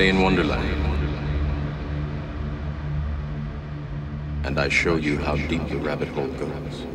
day in Wonderland. And I show you how deep the rabbit hole goes.